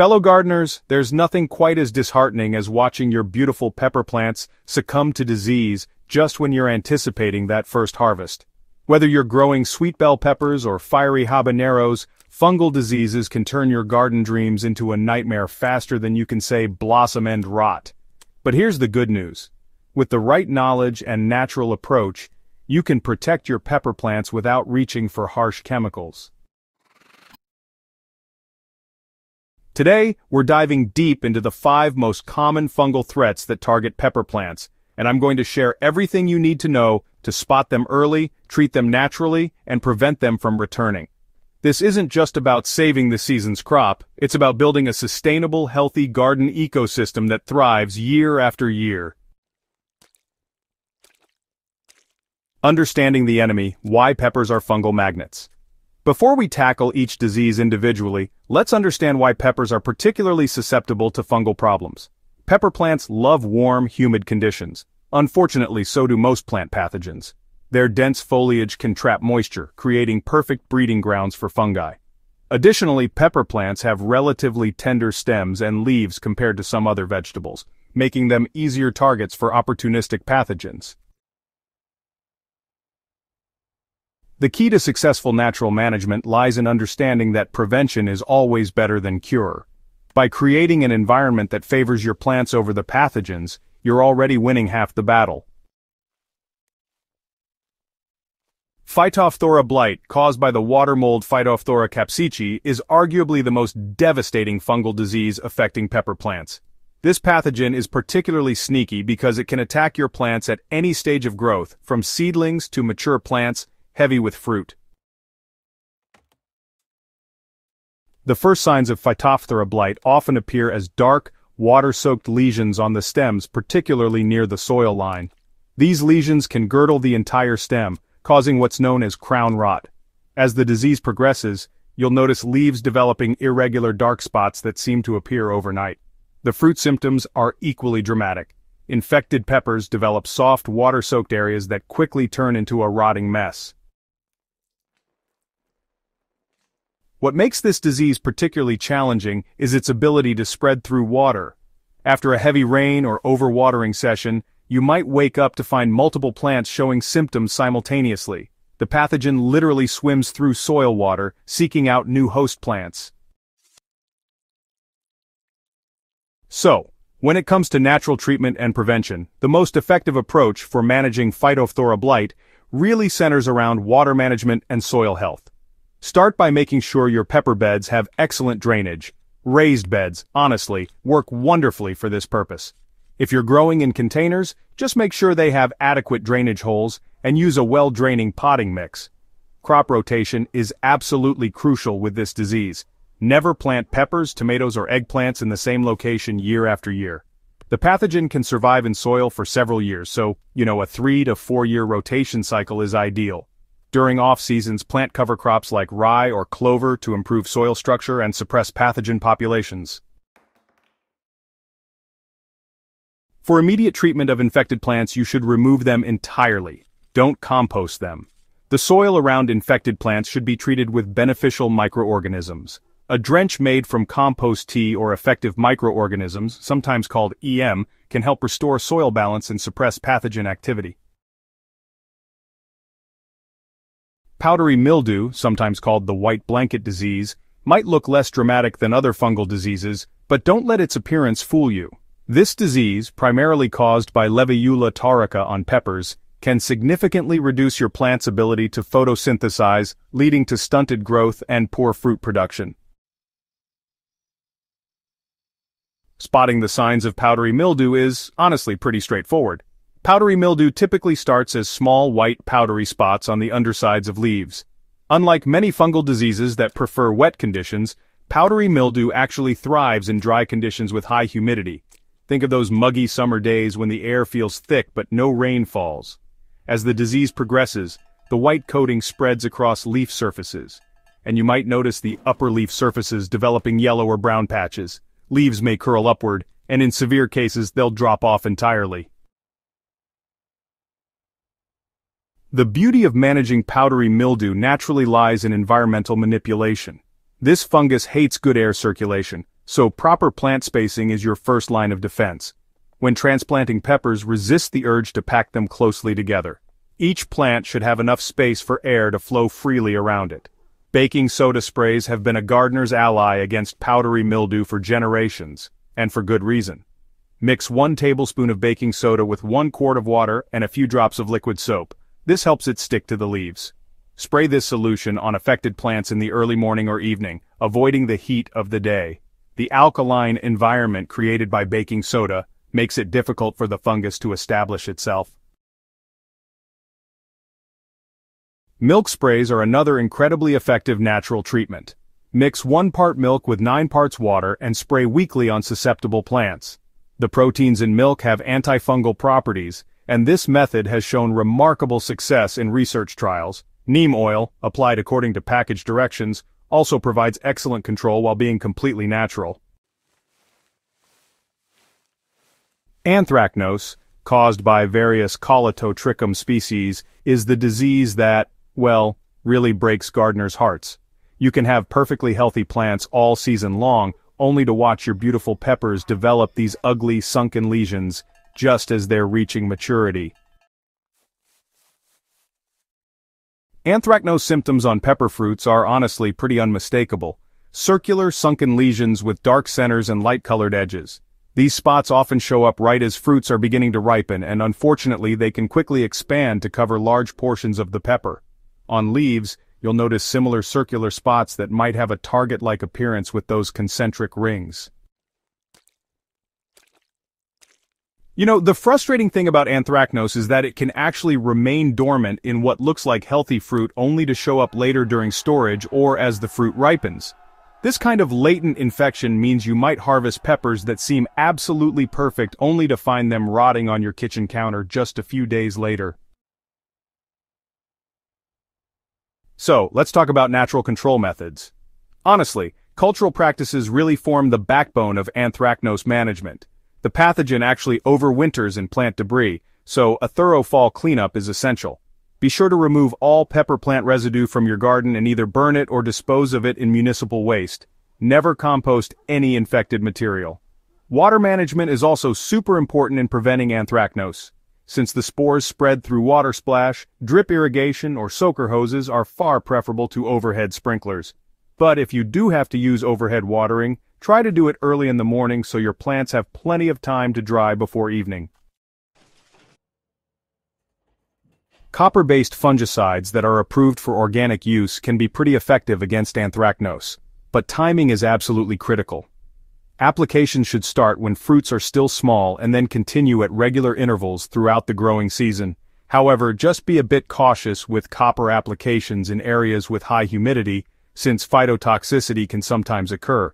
Fellow gardeners, there's nothing quite as disheartening as watching your beautiful pepper plants succumb to disease just when you're anticipating that first harvest. Whether you're growing sweet bell peppers or fiery habaneros, fungal diseases can turn your garden dreams into a nightmare faster than you can say blossom end rot. But here's the good news. With the right knowledge and natural approach, you can protect your pepper plants without reaching for harsh chemicals. Today, we're diving deep into the five most common fungal threats that target pepper plants, and I'm going to share everything you need to know to spot them early, treat them naturally, and prevent them from returning. This isn't just about saving the season's crop, it's about building a sustainable, healthy garden ecosystem that thrives year after year. Understanding the enemy, why peppers are fungal magnets. Before we tackle each disease individually, let's understand why peppers are particularly susceptible to fungal problems. Pepper plants love warm, humid conditions. Unfortunately, so do most plant pathogens. Their dense foliage can trap moisture, creating perfect breeding grounds for fungi. Additionally, pepper plants have relatively tender stems and leaves compared to some other vegetables, making them easier targets for opportunistic pathogens. The key to successful natural management lies in understanding that prevention is always better than cure. By creating an environment that favors your plants over the pathogens, you're already winning half the battle. Phytophthora blight, caused by the water mold Phytophthora capsici, is arguably the most devastating fungal disease affecting pepper plants. This pathogen is particularly sneaky because it can attack your plants at any stage of growth, from seedlings to mature plants, heavy with fruit. The first signs of Phytophthora blight often appear as dark, water-soaked lesions on the stems particularly near the soil line. These lesions can girdle the entire stem, causing what's known as crown rot. As the disease progresses, you'll notice leaves developing irregular dark spots that seem to appear overnight. The fruit symptoms are equally dramatic. Infected peppers develop soft water-soaked areas that quickly turn into a rotting mess. What makes this disease particularly challenging is its ability to spread through water. After a heavy rain or overwatering session, you might wake up to find multiple plants showing symptoms simultaneously. The pathogen literally swims through soil water, seeking out new host plants. So, when it comes to natural treatment and prevention, the most effective approach for managing Phytophthora blight really centers around water management and soil health. Start by making sure your pepper beds have excellent drainage. Raised beds, honestly, work wonderfully for this purpose. If you're growing in containers, just make sure they have adequate drainage holes and use a well-draining potting mix. Crop rotation is absolutely crucial with this disease. Never plant peppers, tomatoes or eggplants in the same location year after year. The pathogen can survive in soil for several years, so, you know, a three to four year rotation cycle is ideal. During off-seasons plant cover crops like rye or clover to improve soil structure and suppress pathogen populations. For immediate treatment of infected plants you should remove them entirely. Don't compost them. The soil around infected plants should be treated with beneficial microorganisms. A drench made from compost tea or effective microorganisms, sometimes called EM, can help restore soil balance and suppress pathogen activity. Powdery mildew, sometimes called the white blanket disease, might look less dramatic than other fungal diseases, but don't let its appearance fool you. This disease, primarily caused by Leveillula taurica on peppers, can significantly reduce your plant's ability to photosynthesize, leading to stunted growth and poor fruit production. Spotting the signs of powdery mildew is, honestly, pretty straightforward. Powdery mildew typically starts as small white powdery spots on the undersides of leaves. Unlike many fungal diseases that prefer wet conditions, powdery mildew actually thrives in dry conditions with high humidity. Think of those muggy summer days when the air feels thick but no rain falls. As the disease progresses, the white coating spreads across leaf surfaces, and you might notice the upper leaf surfaces developing yellow or brown patches. Leaves may curl upward, and in severe cases they'll drop off entirely. The beauty of managing powdery mildew naturally lies in environmental manipulation. This fungus hates good air circulation, so proper plant spacing is your first line of defense. When transplanting peppers, resist the urge to pack them closely together. Each plant should have enough space for air to flow freely around it. Baking soda sprays have been a gardener's ally against powdery mildew for generations, and for good reason. Mix one tablespoon of baking soda with one quart of water and a few drops of liquid soap. This helps it stick to the leaves. Spray this solution on affected plants in the early morning or evening, avoiding the heat of the day. The alkaline environment created by baking soda makes it difficult for the fungus to establish itself. Milk sprays are another incredibly effective natural treatment. Mix 1 part milk with 9 parts water and spray weekly on susceptible plants. The proteins in milk have antifungal properties, and this method has shown remarkable success in research trials. Neem oil, applied according to package directions, also provides excellent control while being completely natural. Anthracnose, caused by various Colletotrichum species, is the disease that, well, really breaks gardeners' hearts. You can have perfectly healthy plants all season long, only to watch your beautiful peppers develop these ugly sunken lesions just as they're reaching maturity. Anthracnose symptoms on pepper fruits are honestly pretty unmistakable. Circular sunken lesions with dark centers and light-colored edges. These spots often show up right as fruits are beginning to ripen and unfortunately they can quickly expand to cover large portions of the pepper. On leaves, you'll notice similar circular spots that might have a target-like appearance with those concentric rings. You know, the frustrating thing about anthracnose is that it can actually remain dormant in what looks like healthy fruit only to show up later during storage or as the fruit ripens. This kind of latent infection means you might harvest peppers that seem absolutely perfect only to find them rotting on your kitchen counter just a few days later. So, let's talk about natural control methods. Honestly, cultural practices really form the backbone of anthracnose management. The pathogen actually overwinters in plant debris, so a thorough fall cleanup is essential. Be sure to remove all pepper plant residue from your garden and either burn it or dispose of it in municipal waste. Never compost any infected material. Water management is also super important in preventing anthracnose. Since the spores spread through water splash, drip irrigation or soaker hoses are far preferable to overhead sprinklers. But if you do have to use overhead watering, try to do it early in the morning so your plants have plenty of time to dry before evening. Copper-based fungicides that are approved for organic use can be pretty effective against anthracnose, but timing is absolutely critical. Applications should start when fruits are still small and then continue at regular intervals throughout the growing season. However, just be a bit cautious with copper applications in areas with high humidity, since phytotoxicity can sometimes occur.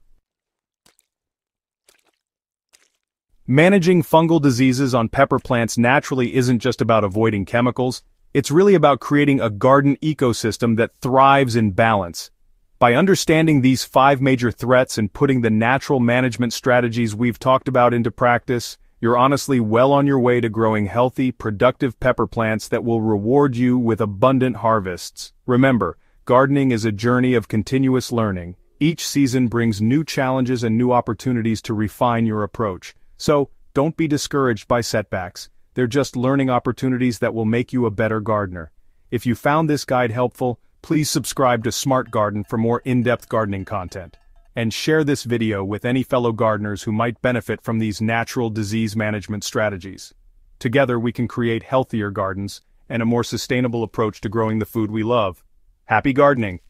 Managing fungal diseases on pepper plants naturally isn't just about avoiding chemicals, it's really about creating a garden ecosystem that thrives in balance, by understanding these five major threats and putting the natural management strategies we've talked about into practice, you're honestly well on your way to growing healthy, productive pepper plants that will reward you with abundant harvests. Remember, gardening is a journey of continuous learning. Each season brings new challenges and new opportunities to refine your approach. So, don't be discouraged by setbacks. They're just learning opportunities that will make you a better gardener. If you found this guide helpful, Please subscribe to Smart Garden for more in-depth gardening content. And share this video with any fellow gardeners who might benefit from these natural disease management strategies. Together we can create healthier gardens and a more sustainable approach to growing the food we love. Happy gardening!